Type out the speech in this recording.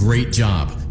Great job.